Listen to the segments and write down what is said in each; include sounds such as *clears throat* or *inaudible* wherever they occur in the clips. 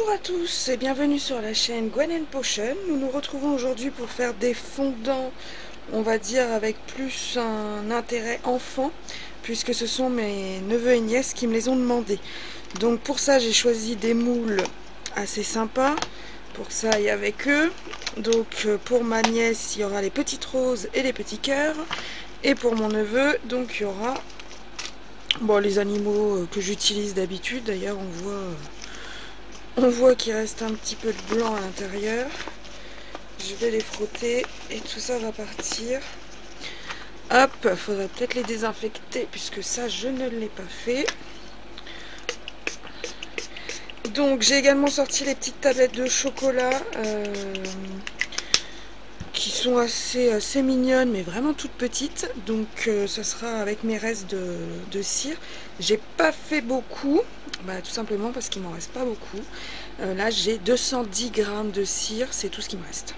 Bonjour à tous et bienvenue sur la chaîne Gwen Potion. Nous nous retrouvons aujourd'hui pour faire des fondants, on va dire avec plus un intérêt enfant, puisque ce sont mes neveux et nièces qui me les ont demandé. Donc pour ça j'ai choisi des moules assez sympas, pour que ça aille avec eux. Donc euh, pour ma nièce il y aura les petites roses et les petits cœurs. Et pour mon neveu, donc il y aura bon, les animaux euh, que j'utilise d'habitude. D'ailleurs on voit... On voit qu'il reste un petit peu de blanc à l'intérieur. Je vais les frotter et tout ça va partir. Hop, faudrait peut-être les désinfecter puisque ça je ne l'ai pas fait. Donc j'ai également sorti les petites tablettes de chocolat euh, qui sont assez, mignonnes mais vraiment toutes petites. Donc euh, ça sera avec mes restes de, cire. J'ai pas fait beaucoup bah, Tout simplement parce qu'il m'en reste pas beaucoup. Euh, là, j'ai 210 grammes de cire, c'est tout ce qui me reste.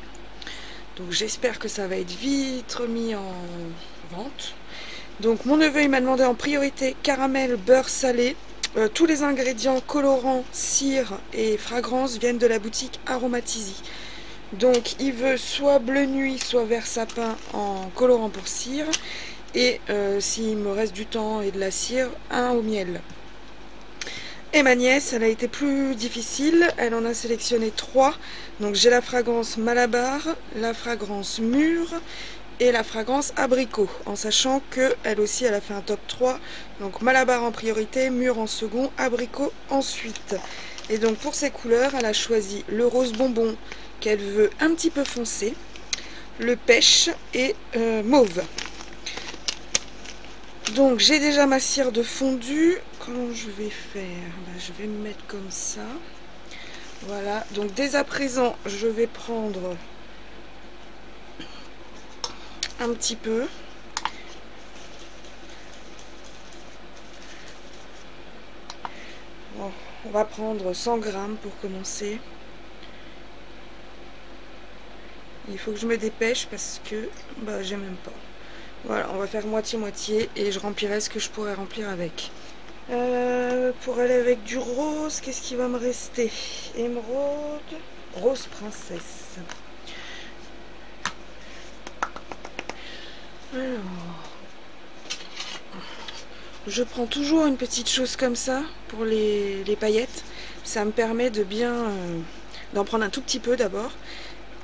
Donc j'espère que ça va être vite remis en vente. Donc mon neveu, il m'a demandé en priorité caramel, beurre salé. Euh, tous les ingrédients colorants, cire et fragrance viennent de la boutique Aromatisi. Donc il veut soit bleu nuit, soit vert sapin en colorant pour cire. Et euh, s'il me reste du temps et de la cire, un au miel. Et ma nièce, elle a été plus difficile. Elle en a sélectionné trois. Donc j'ai la fragrance Malabar, la fragrance Mûre et la fragrance Abricot. En sachant que elle aussi, elle a fait un top 3. Donc Malabar en priorité, Mûre en second, Abricot ensuite. Et donc pour ces couleurs, elle a choisi le rose bonbon qu'elle veut un petit peu foncé, le pêche et euh, mauve. Donc j'ai déjà ma cire de fondu. Comment je vais faire? Ben, Je vais me mettre comme ça. Voilà. Donc dès à présent, je vais prendre un petit peu. on va prendre 100 grammes pour commencer. Il faut que je me dépêche parce que bah, j'ai même pas. Voilà, on va faire moitié-moitié et je remplirai ce que je pourrais remplir avec. Euh, pour aller avec du rose, qu'est-ce qui va me rester? Émeraude, rose princesse. Alors, je prends toujours une petite chose comme ça pour les, paillettes. Ça me permet de bien euh, d'en prendre un tout petit peu d'abord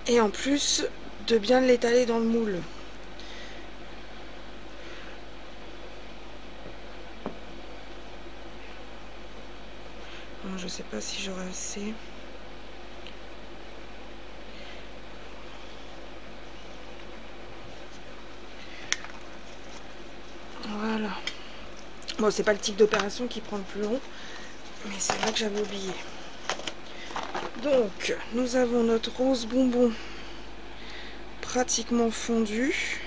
et en plus de bien l'étaler dans le moule. je sais pas si j'aurai assez. Voilà. Bon, c'est pas le type d'opération qui prend le plus long, mais c'est vrai que j'avais oublié. Donc, nous avons notre rose bonbon pratiquement fondu.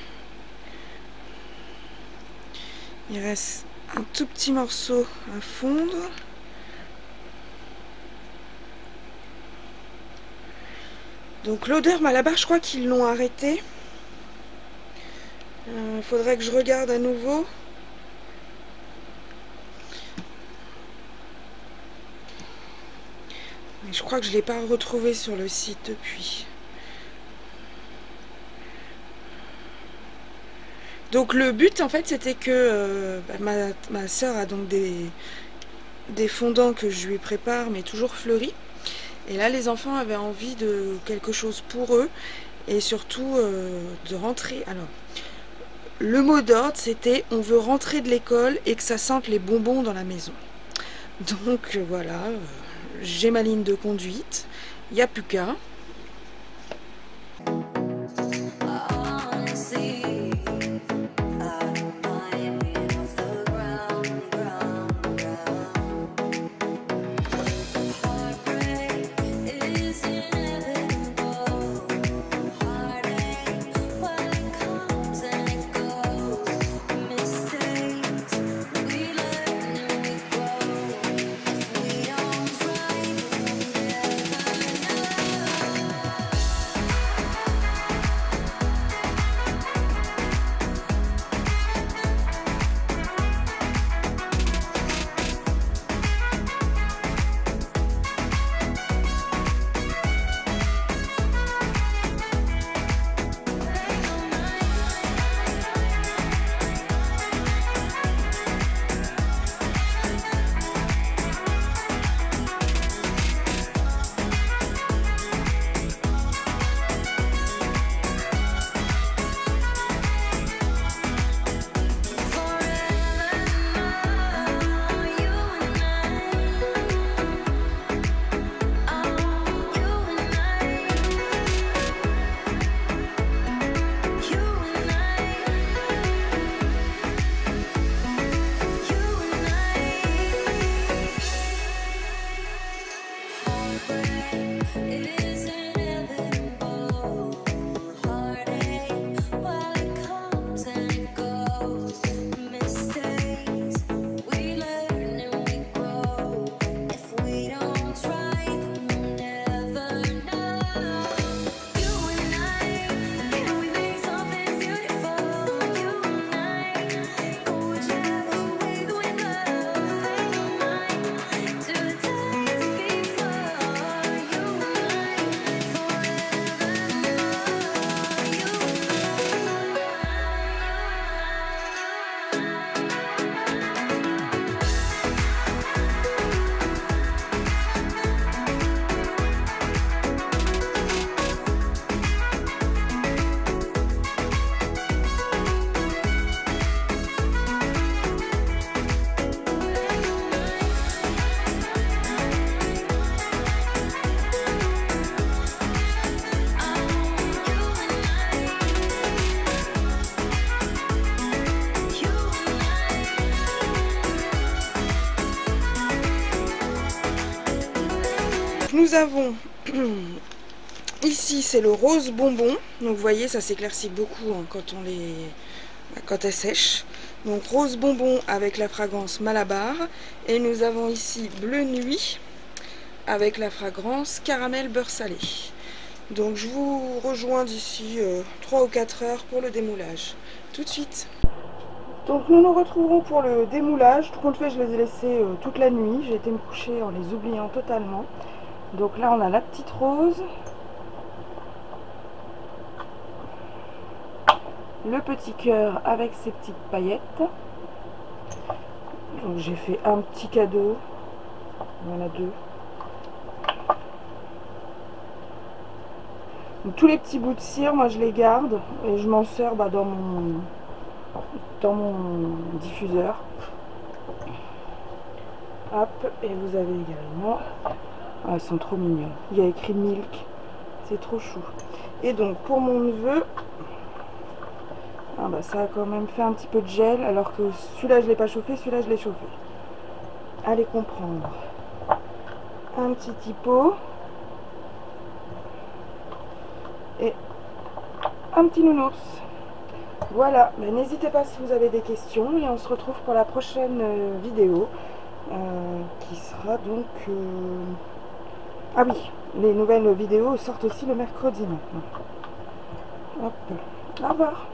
Il reste un tout petit morceau à fondre. Donc l'odeur Malabar, je crois qu'ils l'ont arrêté. Il euh, faudrait que je regarde à nouveau. Je crois que je ne l'ai pas retrouvé sur le site depuis. Donc le but en fait c'était que euh, bah, ma, soeur a donc des, fondants que je lui prépare mais toujours fleuris. Et là, les enfants avaient envie de quelque chose pour eux et surtout euh, de rentrer. Alors, le mot d'ordre, c'était on veut rentrer de l'école et que ça sente les bonbons dans la maison. Donc voilà, euh, j'ai ma ligne de conduite, il n'y a plus qu'à. Nous avons *clears throat* ici c'est le rose bonbon. Donc vous voyez ça s'éclaircit beaucoup hein, quand on les quand elles sèchent. Donc rose bonbon avec la fragrance Malabar. Et nous avons ici bleu nuit avec la fragrance caramel beurre salé. Donc je vous rejoins d'ici 3 euh, ou 4 heures pour le démoulage. Tout de suite. Donc nous nous retrouverons pour le démoulage. Tout compte fait, je les ai laissés euh, toute la nuit. J'ai été me coucher en les oubliant totalement. Donc là, on a la petite rose. Le petit cœur avec ses petites paillettes. Donc j'ai fait un petit cadeau. Il y en a deux. tous les petits bouts de cire, moi je les garde et je m'en sers bah, dans mon dans mon diffuseur. Hop, et vous avez également... Ah, elles sont trop mignons. Il y a écrit Milk. C'est trop chou. Et donc, pour mon neveu... Ah bah ça a quand même fait un petit peu de gel, alors que celui-là je ne l'ai pas chauffé, celui-là je l'ai chauffé. Allez comprendre. Un petit typo. Et un petit nounours. Voilà, n'hésitez pas si vous avez des questions et on se retrouve pour la prochaine euh, vidéo euh, qui sera donc... Euh, ah oui, les nouvelles vidéos sortent aussi le mercredi maintenant. Hop, au revoir